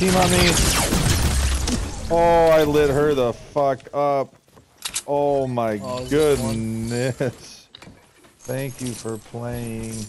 Team on me. Oh, I lit her the fuck up. Oh my Oh, goodness. Thank you for playing.